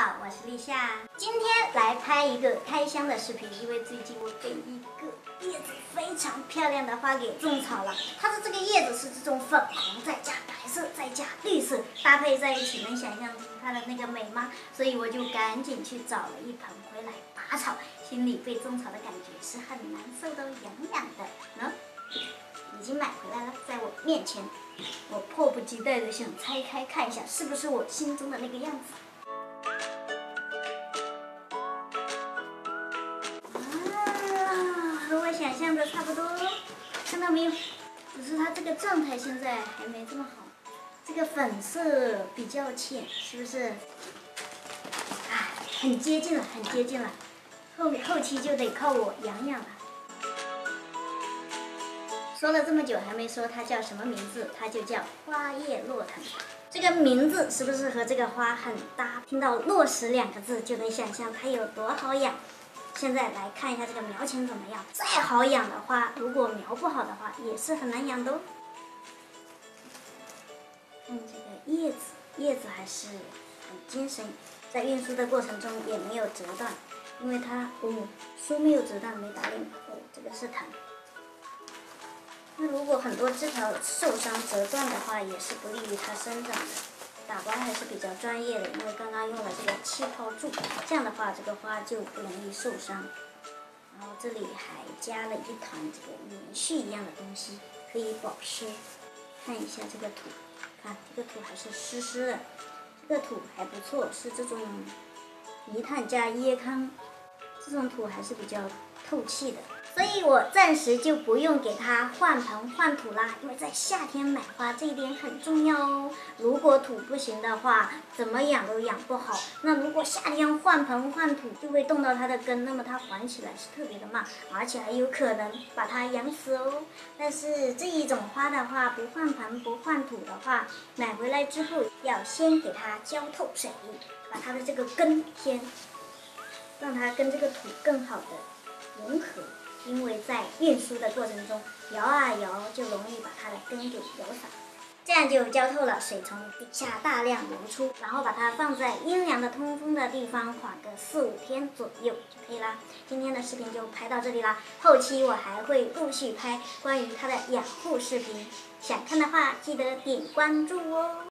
好，我是立夏，今天来拍一个开箱的视频，因为最近我被一个叶子非常漂亮的花给种草了。它的这个叶子是这种粉红，再加白色，再加绿色，搭配在一起，能想象它的那个美吗？所以我就赶紧去找了一盆回来拔草，心里被种草的感觉是很难受的，痒痒的。嗯，已经买回来了，在我面前，我迫不及待的想拆开看一下，是不是我心中的那个样子。看的差不多，看到没有？只是它这个状态现在还没这么好，这个粉色比较浅，是不是？哎，很接近了，很接近了，后后期就得靠我养养了。说了这么久还没说它叫什么名字，它就叫花叶落藤。这个名字是不是和这个花很搭？听到“落实”两个字就能想象它有多好养。现在来看一下这个苗情怎么样？再好养的花，如果苗不好的话，也是很难养的哦。看这个叶子，叶子还是很精神，在运输的过程中也没有折断，因为它哦，书没有折断，没打领哦，这个是藤。那如果很多枝条受伤折断的话，也是不利于它生长的。打光还是比较专业的，因为刚刚用了这个气泡柱，这样的话这个花就不容易受伤。然后这里还加了一团这个棉絮一样的东西，可以保湿。看一下这个土，看这个土还是湿湿的，这个土还不错，是这种泥炭加椰糠，这种土还是比较透气的。所以我暂时就不用给它换盆换土啦，因为在夏天买花这一点很重要哦。如果土不行的话，怎么养都养不好。那如果夏天换盆换土，就会冻到它的根，那么它缓起来是特别的慢，而且还有可能把它养死哦。但是这一种花的话，不换盆不换土的话，买回来之后要先给它浇透水，把它的这个根先让它跟这个土更好的融合。因为在运输的过程中摇啊摇，就容易把它的根给摇散，这样就浇透了，水从底下大量流出，然后把它放在阴凉的通风的地方缓个四五天左右就可以啦。今天的视频就拍到这里啦，后期我还会陆续拍关于它的养护视频，想看的话记得点关注哦。